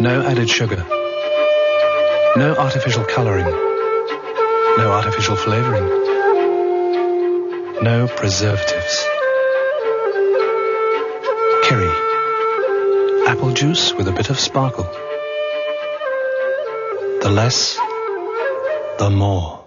No added sugar. No artificial coloring. No artificial flavoring. No preservatives. Kiri. Apple juice with a bit of sparkle. The less, the more.